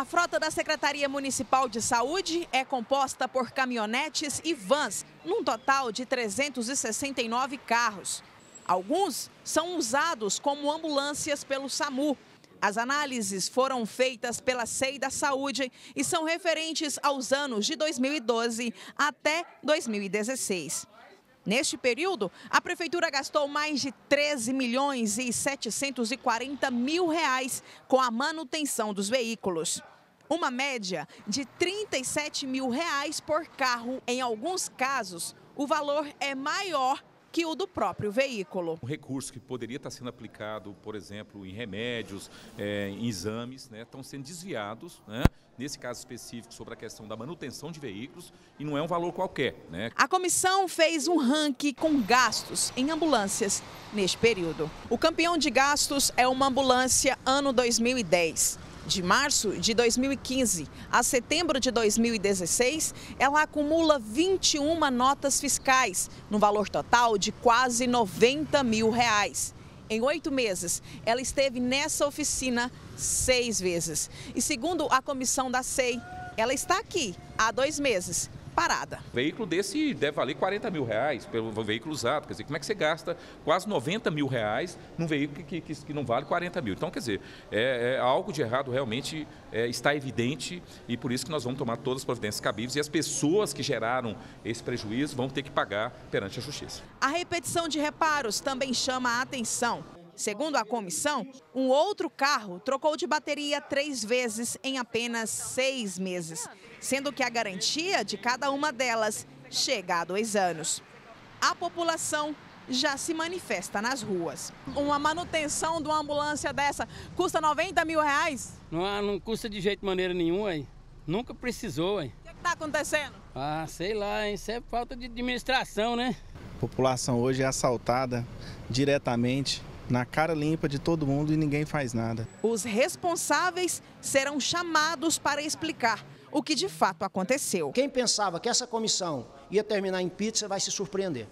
A frota da Secretaria Municipal de Saúde é composta por caminhonetes e vans, num total de 369 carros. Alguns são usados como ambulâncias pelo SAMU. As análises foram feitas pela SEI da Saúde e são referentes aos anos de 2012 até 2016. Neste período, a prefeitura gastou mais de 13 milhões e 740 mil reais com a manutenção dos veículos. Uma média de 37 mil reais por carro. Em alguns casos, o valor é maior que o do próprio veículo. Um recurso que poderia estar sendo aplicado, por exemplo, em remédios, é, em exames, né, estão sendo desviados, né, nesse caso específico, sobre a questão da manutenção de veículos, e não é um valor qualquer. Né. A comissão fez um ranking com gastos em ambulâncias neste período. O campeão de gastos é uma ambulância ano 2010. De março de 2015 a setembro de 2016, ela acumula 21 notas fiscais, no valor total de quase 90 mil reais. Em oito meses, ela esteve nessa oficina seis vezes. E segundo a comissão da SEI, ela está aqui há dois meses parada. Um veículo desse deve valer 40 mil reais pelo veículo usado. Quer dizer, como é que você gasta quase 90 mil reais num veículo que, que, que não vale 40 mil? Então, quer dizer, é, é algo de errado realmente é, está evidente e por isso que nós vamos tomar todas as providências cabíveis e as pessoas que geraram esse prejuízo vão ter que pagar perante a justiça. A repetição de reparos também chama a atenção. Segundo a comissão, um outro carro trocou de bateria três vezes em apenas seis meses, sendo que a garantia de cada uma delas chega a dois anos. A população já se manifesta nas ruas. Uma manutenção de uma ambulância dessa custa 90 mil reais? Não, não custa de jeito maneira nenhuma, hein? Nunca precisou, hein? O que está acontecendo? Ah, sei lá, hein? Isso é falta de administração, né? A população hoje é assaltada diretamente na cara limpa de todo mundo e ninguém faz nada. Os responsáveis serão chamados para explicar o que de fato aconteceu. Quem pensava que essa comissão ia terminar em pizza vai se surpreender.